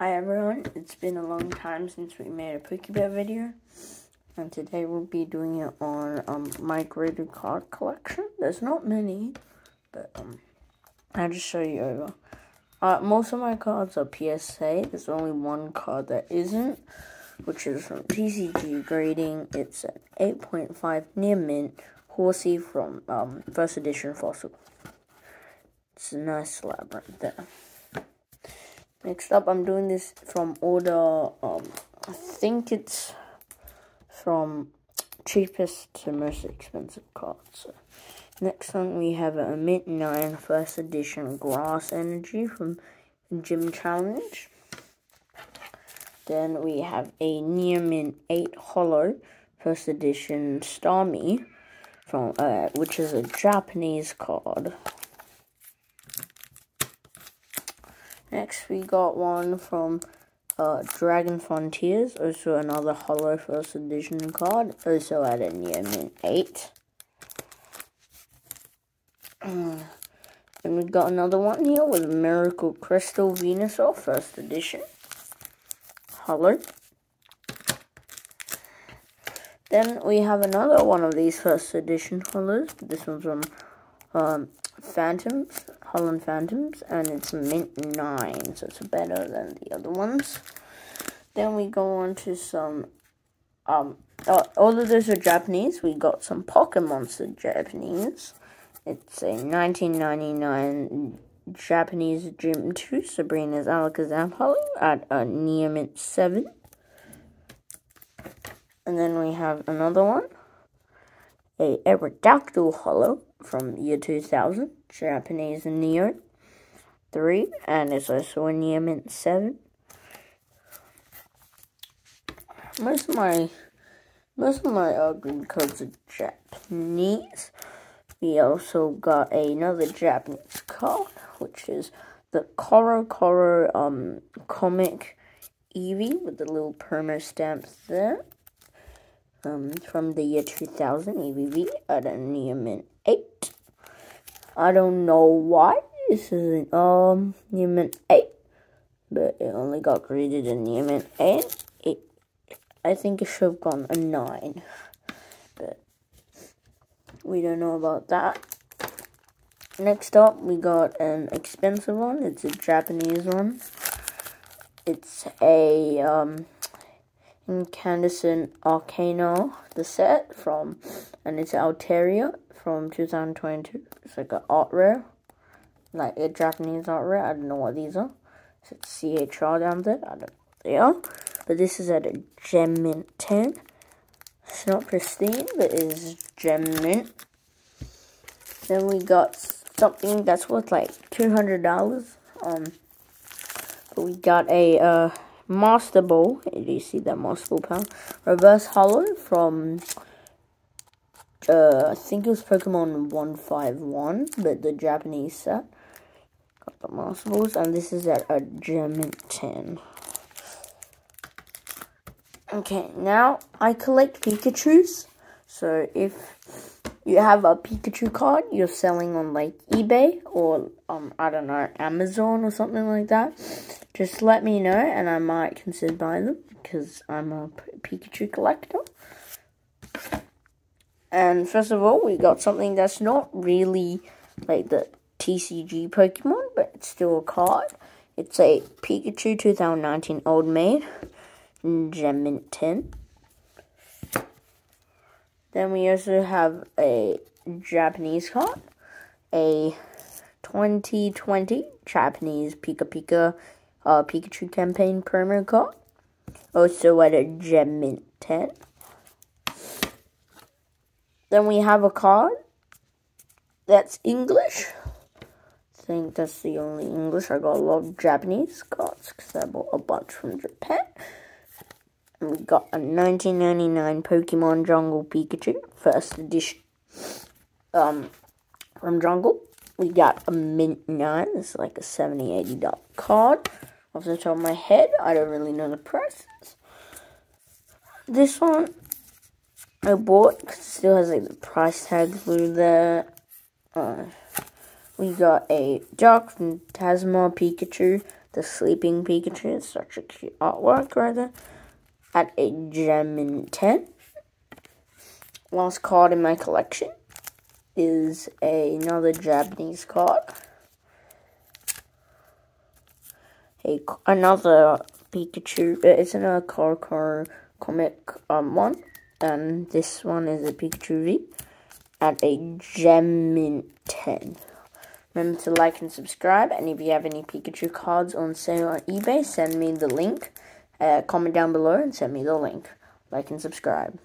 Hi everyone, it's been a long time since we made a Pokeball video, and today we'll be doing it on um, my graded card collection. There's not many, but um, I'll just show you over. Uh, most of my cards are PSA, there's only one card that isn't, which is from TCG Grading. It's an 8.5 near mint Horsea from um, first edition Fossil. It's a nice labyrinth there. Next up, I'm doing this from order, um, I think it's from cheapest to most expensive cards. So next one, we have a 9 First Edition Grass Energy from Gym Challenge. Then we have a Near Mint 8 Holo First Edition Starmie, from, uh, which is a Japanese card. Next, we got one from uh, Dragon Frontiers, also another Holo First Edition card, also at a near mint 8. and we got another one here with Miracle Crystal Venusaur First Edition. Holo. Then we have another one of these First Edition Holos. This one's from um, Phantoms, Holon Phantoms, and it's mint 9, so it's better than the other ones. Then we go on to some, um, uh, all of those are Japanese. We got some Pocket Monster Japanese. It's a 1999 Japanese Gym 2, Sabrina's Alakazam at a near mint 7. And then we have another one, a Aerodactyl Holo from year 2000, Japanese Neo 3, and it's also a Near Mint 7. Most of my most of my uh, green cards are Japanese. We also got another Japanese card, which is the Koro Koro um comic Eevee with the little promo stamps there. Um, from the year 2000 Eevee at a Neo 8. I don't know why this is an um Near Mint 8, but it only got graded a Neo 8. It, I think it should have gone a 9, but we don't know about that. Next up, we got an expensive one. It's a Japanese one. It's a um, Incandescent Arcana, the set from, and it's Altaria from 2022. It's like an art rare, like a Japanese art rare. I don't know what these are. It's CHR down there. I don't know what they are. But this is at a gem mint 10. It's not pristine, but it is gem mint. Then we got something that's worth like $200. Um, but we got a, uh, Master Ball. Do you see that Master Ball power? Reverse Holo from, uh, I think it was Pokemon 151, but the Japanese set. Got the Master Balls, and this is at a Gem 10. Okay, now I collect Pikachus. So if you have a Pikachu card you're selling on like eBay or um I don't know Amazon or something like that, just let me know and I might consider buying them because I'm a Pikachu collector. And first of all, we got something that's not really like the TCG Pokemon, but it's still a card. It's a Pikachu 2019 Old Maid, Gem Mint 10. Then we also have a Japanese card, a 2020 Japanese Pika Pika uh, Pikachu campaign promo card. Also at a Gem Mint 10. Then we have a card that's English. I think that's the only English. I got a lot of Japanese cards because I bought a bunch from Japan. We got a 1999 Pokemon Jungle Pikachu, first edition. Um, from Jungle. We got a Mint 9. This is like a $70, $80 card. Off the top of my head, I don't really know the prices. This one I bought because it still has like the price tag through there. Uh, we got a Dark Phantasma Pikachu the Sleeping Pikachu. It's such a cute artwork right there. At a gem in 10. Last card in my collection is a, another Japanese card. A, another Pikachu. Uh, it's another car comic um, one. And this one is a Pikachu V at a gem in 10. Remember to like and subscribe. And if you have any Pikachu cards on sale on eBay, send me the link. Uh, comment down below and send me the link. Like and subscribe.